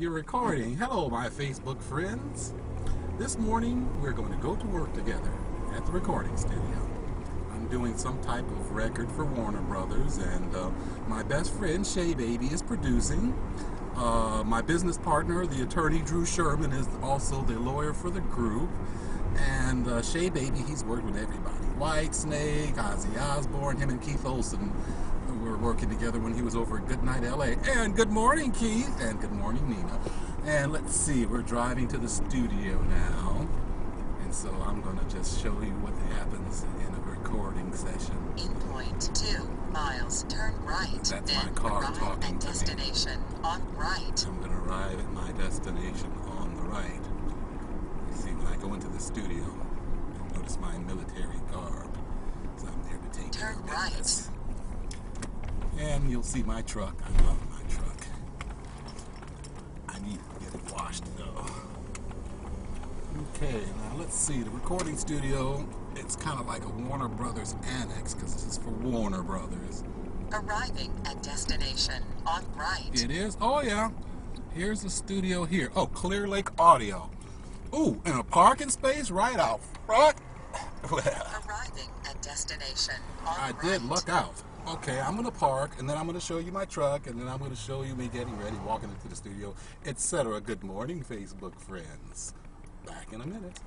you're recording. Hello, my Facebook friends. This morning, we're going to go to work together at the recording studio. I'm doing some type of record for Warner Brothers, and uh, my best friend, Shay Baby, is producing. Uh, my business partner, the attorney Drew Sherman, is also the lawyer for the group. And uh, Shay Baby, he's worked with everybody. Whitesnake, Ozzy Osbourne, him and Keith Olsen were working together when he was over at Goodnight LA. And good morning, Keith, and good morning, Nina. And let's see, we're driving to the studio now. And so I'm going to just show you what happens in a recording session. 8.2 miles, turn right. That's then my car arrive talking at to me. destination on right. I'm going to arrive at my destination on the right. You see, when I go into the studio, notice my military garb. So I'm there to take care Turn of right. And you'll see my truck. I love my truck. I need to get it washed though. Okay, now let's see. The recording studio, it's kind of like a Warner Brothers annex because this is for Warner Brothers. Arriving at destination on right. It is? Oh, yeah. Here's the studio here. Oh, Clear Lake Audio. Ooh, and a parking space right out front. Well, Arriving at destination on I right. did look out. Okay, I'm gonna park, and then I'm gonna show you my truck, and then I'm gonna show you me getting ready, walking into the studio, etc. Good morning, Facebook friends. Back in a minute.